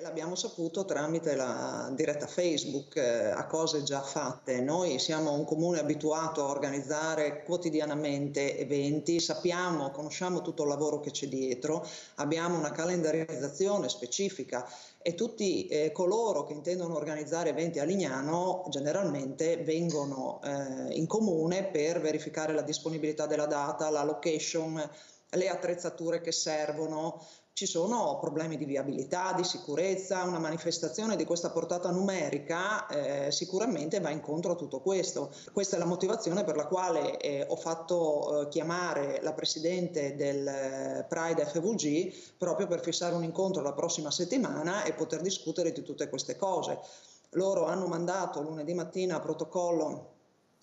L'abbiamo saputo tramite la diretta Facebook eh, a cose già fatte. Noi siamo un comune abituato a organizzare quotidianamente eventi, sappiamo, conosciamo tutto il lavoro che c'è dietro, abbiamo una calendarizzazione specifica e tutti eh, coloro che intendono organizzare eventi a Lignano generalmente vengono eh, in comune per verificare la disponibilità della data, la location, le attrezzature che servono, ci sono problemi di viabilità, di sicurezza, una manifestazione di questa portata numerica eh, sicuramente va incontro a tutto questo. Questa è la motivazione per la quale eh, ho fatto eh, chiamare la Presidente del eh, Pride FVG proprio per fissare un incontro la prossima settimana e poter discutere di tutte queste cose. Loro hanno mandato lunedì mattina a protocollo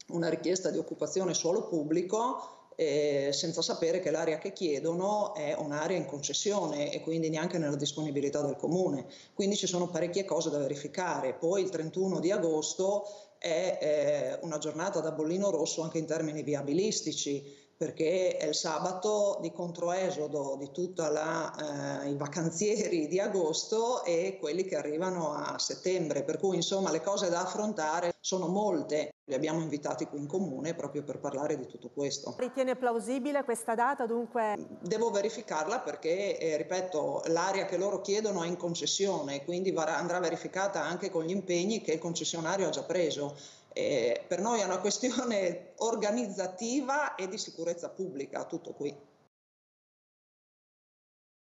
una richiesta di occupazione suolo pubblico eh, senza sapere che l'area che chiedono è un'area in concessione e quindi neanche nella disponibilità del comune. Quindi ci sono parecchie cose da verificare. Poi il 31 di agosto è eh, una giornata da bollino rosso anche in termini viabilistici perché è il sabato di controesodo di tutti eh, i vacanzieri di agosto e quelli che arrivano a settembre, per cui insomma le cose da affrontare sono molte. Li abbiamo invitati qui in comune proprio per parlare di tutto questo. Ritiene plausibile questa data dunque? Devo verificarla perché, eh, ripeto, l'area che loro chiedono è in concessione, quindi andrà verificata anche con gli impegni che il concessionario ha già preso. Eh, per noi è una questione organizzativa e di sicurezza pubblica, tutto qui.